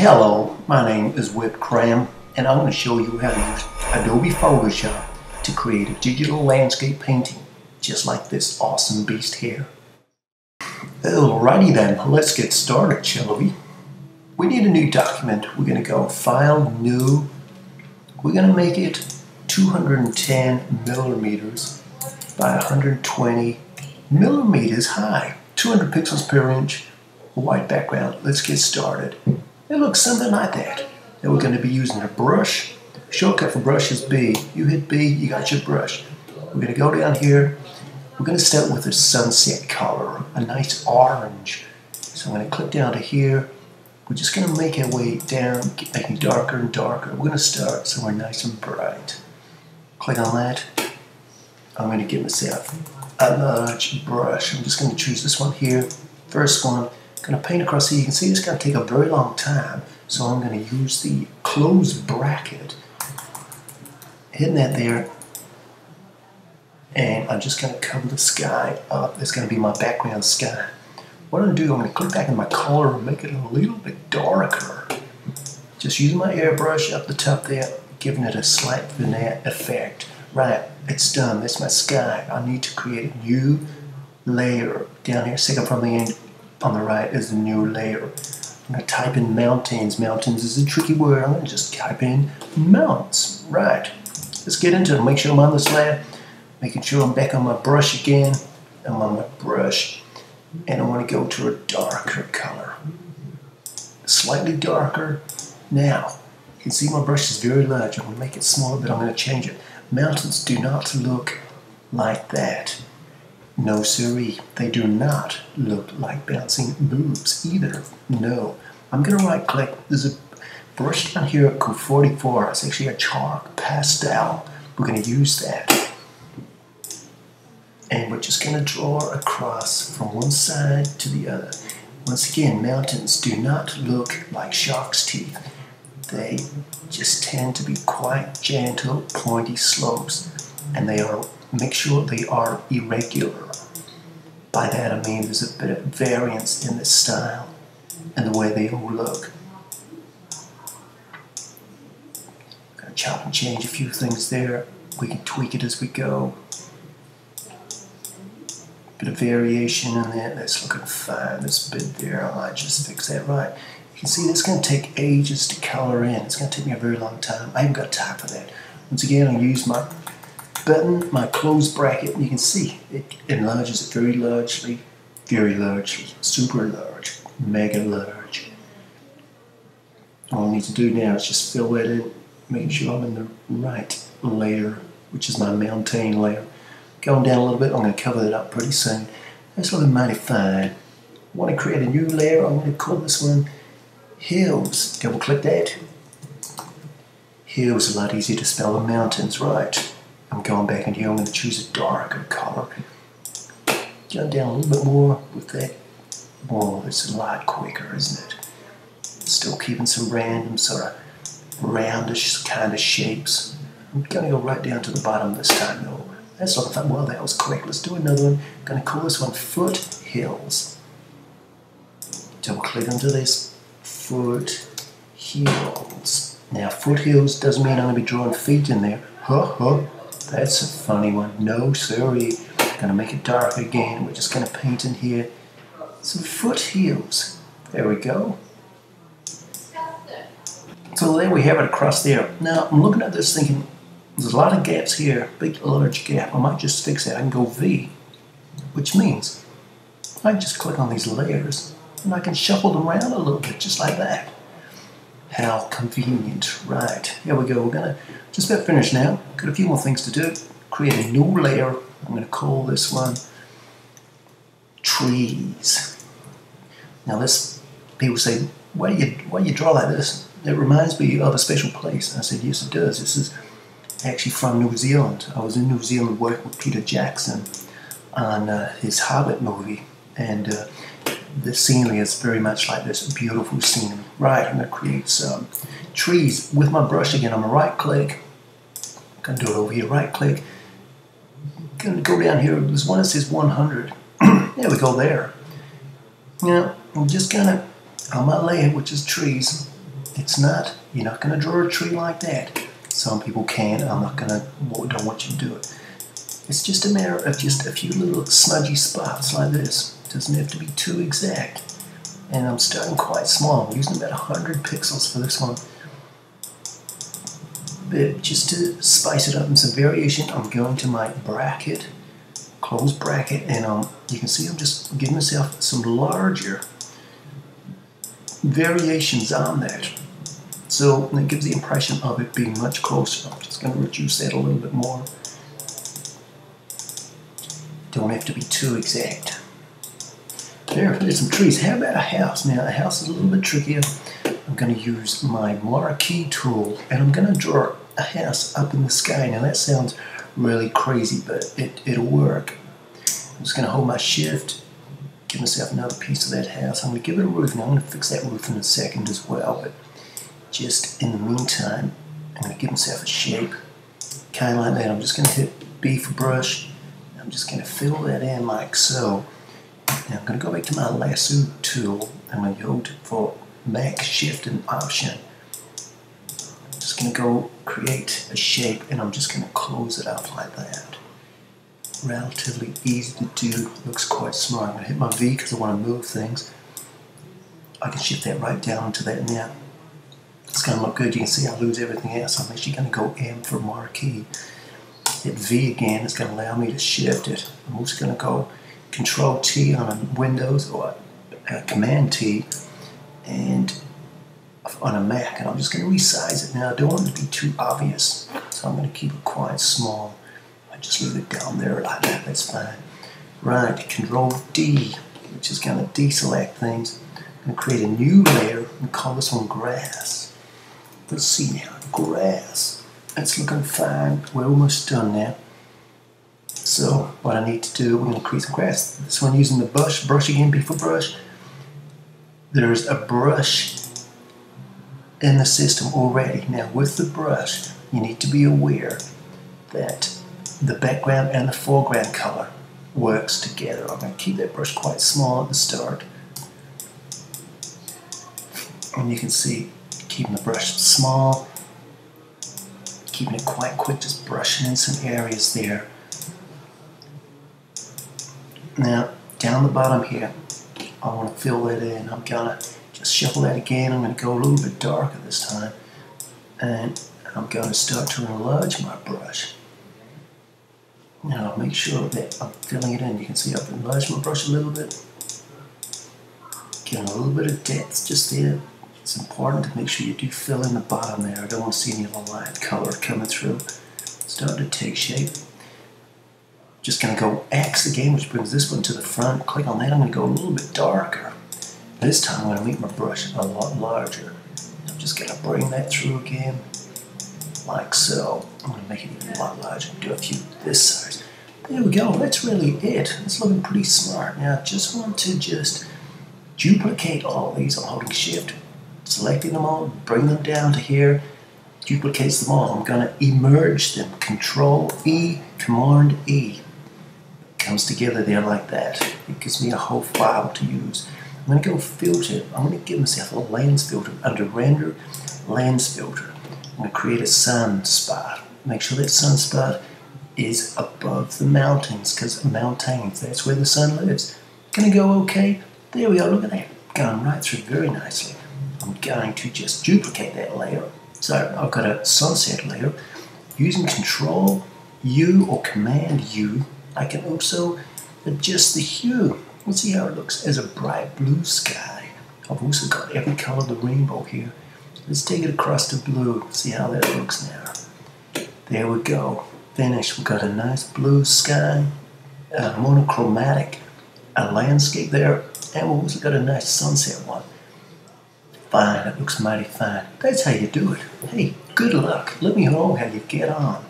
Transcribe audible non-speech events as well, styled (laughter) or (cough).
Hello, my name is Wip Cramm, and I'm going to show you how to use Adobe Photoshop to create a digital landscape painting just like this awesome beast here. Alrighty then, let's get started, shall we? We need a new document. We're going to go File, New. We're going to make it 210 millimeters by 120 millimeters high, 200 pixels per inch, white background. Let's get started. It looks something like that. Then we're going to be using a brush. Shortcut for brush is B. You hit B, you got your brush. We're going to go down here. We're going to start with a sunset color, a nice orange. So I'm going to click down to here. We're just going to make our way down, making darker and darker. We're going to start somewhere nice and bright. Click on that. I'm going to give myself a large brush. I'm just going to choose this one here. First one going to paint across here. You can see it's going to take a very long time. So I'm going to use the close bracket, hitting that there, and I'm just going to cover the sky up. It's going to be my background sky. What I'm going to do, I'm going to click back in my color and make it a little bit darker. Just using my airbrush up the top there, giving it a slight vignette effect. Right, it's done. That's my sky. I need to create a new layer down here, second from the end on the right is the new layer. I'm going to type in mountains. Mountains is a tricky word. I'm going to just type in mounts. Right. Let's get into it. Make sure I'm on this layer. Making sure I'm back on my brush again. I'm on my brush. And I want to go to a darker color. Slightly darker. Now, you can see my brush is very large. I'm going to make it smaller, but I'm going to change it. Mountains do not look like that. No, siree, they do not look like bouncing boobs either. No. I'm going to right click. There's a brush down here called 44. It's actually a chalk pastel. We're going to use that. And we're just going to draw across from one side to the other. Once again, mountains do not look like shark's teeth. They just tend to be quite gentle, pointy slopes. And they are, make sure they are irregular. By that I mean there's a bit of variance in the style and the way they all look. Gonna chop and change a few things there. We can tweak it as we go. Bit of variation in there. That's looking fine. This bit there, I might just fix that right. You can see this is going to take ages to color in. It's going to take me a very long time. I haven't got time for that. Once again, I'll use my button, my close bracket, and you can see it enlarges it very largely, very largely, super large, mega large. All I need to do now is just fill that in, making sure I'm in the right layer, which is my mountain layer. Going down a little bit, I'm going to cover that up pretty soon. That's looking mighty fine. I want to create a new layer. I'm going to call this one Hills. Double click that. Hills a lot easier to spell than mountains, right? I'm going back in here, I'm going to choose a darker color. Going down a little bit more with that. Whoa, it's a lot quicker, isn't it? Still keeping some random sort of roundish kind of shapes. I'm going to go right down to the bottom this time though. That's looking fun. Well, that was quick. Let's do another one. I'm going to call this one Foot Hills. Double click onto this. Foot Hills. Now, foothills doesn't mean I'm going to be drawing feet in there. Huh, huh. That's a funny one. No, sorry. Gonna make it dark again. We're just gonna paint in here some foothills. There we go. So there we have it across there. Now I'm looking at this thinking there's a lot of gaps here, big large gap. I might just fix that. I can go V, which means I just click on these layers and I can shuffle them around a little bit just like that. How convenient, right. Here we go, we're gonna just about finished now. Got a few more things to do. Create a new layer. I'm gonna call this one trees. Now this, people say, why do you, why do you draw like this? It reminds me of a special place. I said, yes it does. This is actually from New Zealand. I was in New Zealand working with Peter Jackson on uh, his Hobbit movie. And uh, the scenery is very much like this beautiful scenery. Right, I'm to create some um, trees with my brush again. I'm to right click. I'm to do it over here. Right click. I'm to go down here. There's one that says 100. (clears throat) there we go there. Now, I'm just going to, on my layer, which is trees, It's not, you're not going to draw a tree like that. Some people can. I'm not going to, don't want you to do it. It's just a matter of just a few little smudgy spots like this. It doesn't have to be too exact. And I'm starting quite small. I'm using about 100 pixels for this one. But just to spice it up and some variation, I'm going to my bracket, close bracket, and um, you can see I'm just giving myself some larger variations on that. So it gives the impression of it being much closer. I'm just going to reduce that a little bit more. Don't have to be too exact. There, there's some trees. How about a house? Now, a house is a little bit trickier. I'm going to use my marquee tool and I'm going to draw a house up in the sky. Now, that sounds really crazy, but it, it'll work. I'm just going to hold my shift, give myself another piece of that house. I'm going to give it a roof. Now, I'm going to fix that roof in a second as well, but just in the meantime, I'm going to give myself a shape, kind of like that. I'm just going to hit B for brush. I'm just going to fill that in like so. Now I'm going to go back to my lasso tool. And I'm going to to, for Mac Shift and Option. I'm just going to go create a shape and I'm just going to close it off like that. Relatively easy to do. Looks quite smart. I'm going to hit my V because I want to move things. I can shift that right down to that now. It's going to look good. You can see I lose everything else. I'm actually going to go M for marquee. Hit V again. It's going to allow me to shift it. I'm also going to go Control T on a Windows or uh, Command T and on a Mac. And I'm just going to resize it now. I don't want it to be too obvious. So I'm going to keep it quite small. I just leave it down there like that. That's fine. Right. Control D, which is going to deselect things. To create a new layer and call this one grass. Let's see now, grass. It's looking fine. We're almost done now. So what I need to do, we're going to create some grass. This one using the brush, brush again, before brush. There's a brush in the system already. Now with the brush, you need to be aware that the background and the foreground color works together. I'm going to keep that brush quite small at the start. And you can see keeping the brush small, keeping it quite quick, just brushing in some areas there. Now, down the bottom here, I want to fill that in. I'm gonna just shuffle that again. I'm gonna go a little bit darker this time. And I'm gonna start to enlarge my brush. Now i make sure that I'm filling it in. You can see I've enlarged my brush a little bit. Getting a little bit of depth just there. It's important to make sure you do fill in the bottom there. I don't want to see any of the light color coming through. Starting to take shape. Just going to go X again, which brings this one to the front. Click on that. I'm going to go a little bit darker. This time I'm going to make my brush a lot larger. I'm just going to bring that through again, like so. I'm going to make it a lot larger. Do a few this size. There we go. That's really it. It's looking pretty smart. Now, I just want to just duplicate all these. I'm holding Shift, selecting them all, bring them down to here, duplicates them all. I'm going to emerge them. Control E, Command E. Comes together there like that. It gives me a whole file to use. I'm going to go filter. I'm going to give myself a lens filter. Under render, lens filter. I'm going to create a sun spot. Make sure that sunspot is above the mountains because mountains, that's where the sun lives. Gonna go okay? There we are, look at that. Going right through very nicely. I'm going to just duplicate that layer. So I've got a sunset layer. Using Control U or Command U, I can also adjust the hue. Let's see how it looks as a bright blue sky. I've also got every color of the rainbow here. Let's take it across to blue, see how that looks now. There we go. Finished. We've got a nice blue sky, a monochromatic, a landscape there, and we've also got a nice sunset one. Fine, it looks mighty fine. That's how you do it. Hey, good luck. Let me know how you get on.